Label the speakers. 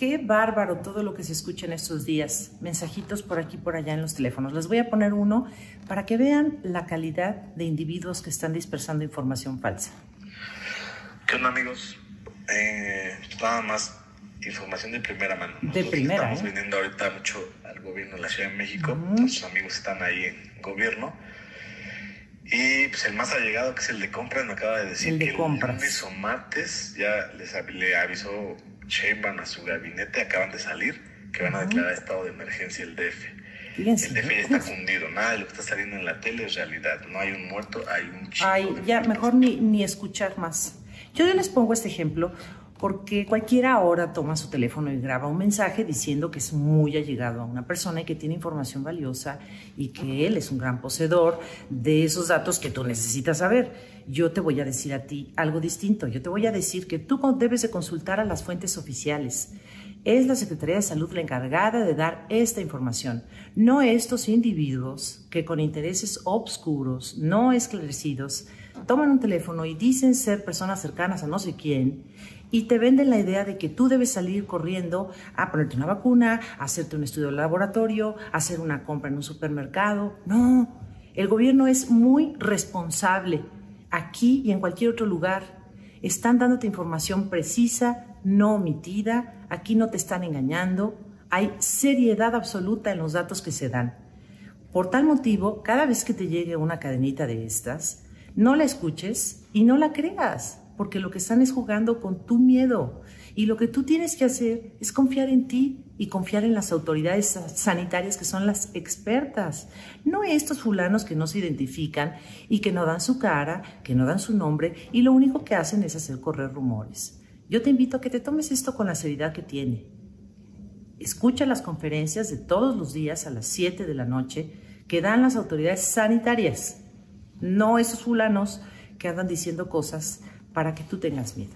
Speaker 1: Qué bárbaro todo lo que se escucha en estos días. Mensajitos por aquí por allá en los teléfonos. Les voy a poner uno para que vean la calidad de individuos que están dispersando información falsa.
Speaker 2: ¿Qué onda amigos? Eh, nada más información de primera mano.
Speaker 1: De primera.
Speaker 2: Estamos
Speaker 1: ¿eh?
Speaker 2: viniendo ahorita mucho al gobierno de la Ciudad de México. Nuestros amigos están ahí en gobierno. Y pues el más allegado, que es el de compras, me acaba de decir
Speaker 1: El de
Speaker 2: que
Speaker 1: compras.
Speaker 2: el lunes o martes ya les le avisó Sheinbaum a su gabinete, acaban de salir, que van a declarar estado de emergencia el DF.
Speaker 1: Fíjense.
Speaker 2: El DF ya está fundido, nada de lo que está saliendo en la tele es realidad. No hay un muerto, hay un chico.
Speaker 1: Ay, ya, mejor ni, ni escuchar más. Yo les pongo este ejemplo porque cualquiera ahora toma su teléfono y graba un mensaje diciendo que es muy allegado a una persona y que tiene información valiosa y que él es un gran poseedor de esos datos que tú necesitas saber. Yo te voy a decir a ti algo distinto. Yo te voy a decir que tú debes de consultar a las fuentes oficiales. Es la Secretaría de Salud la encargada de dar esta información, no estos individuos que con intereses obscuros, no esclarecidos, toman un teléfono y dicen ser personas cercanas a no sé quién y te venden la idea de que tú debes salir corriendo a ponerte una vacuna, a hacerte un estudio de laboratorio, a hacer una compra en un supermercado. No, el gobierno es muy responsable aquí y en cualquier otro lugar. Están dándote información precisa, no omitida, aquí no te están engañando, hay seriedad absoluta en los datos que se dan. Por tal motivo, cada vez que te llegue una cadenita de estas, no la escuches y no la creas, porque lo que están es jugando con tu miedo. Y lo que tú tienes que hacer es confiar en ti y confiar en las autoridades sanitarias que son las expertas, no estos fulanos que no se identifican y que no dan su cara, que no dan su nombre y lo único que hacen es hacer correr rumores. Yo te invito a que te tomes esto con la seriedad que tiene. Escucha las conferencias de todos los días a las 7 de la noche que dan las autoridades sanitarias, no esos fulanos que andan diciendo cosas para que tú tengas miedo.